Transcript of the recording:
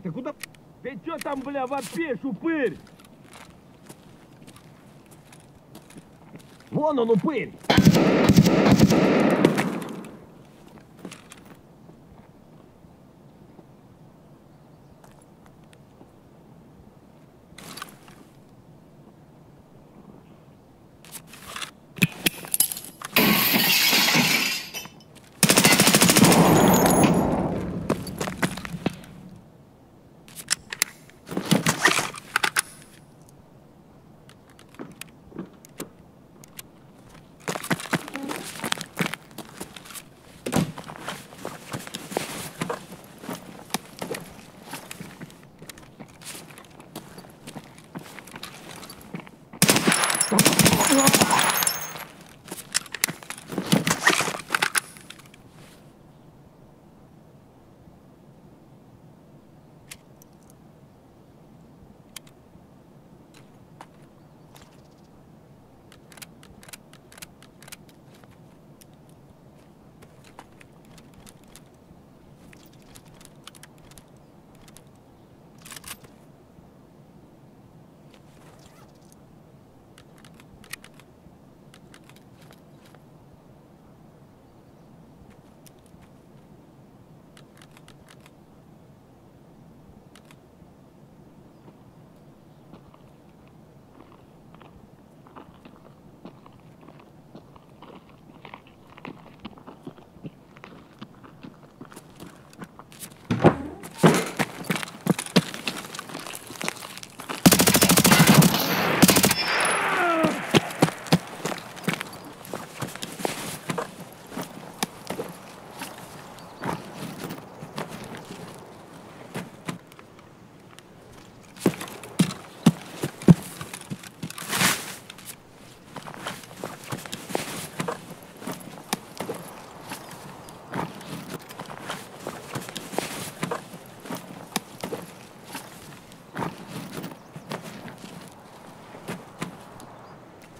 ты куда? Ты чё там, бля, вопишь, упырь? Вон он, упырь! よかった。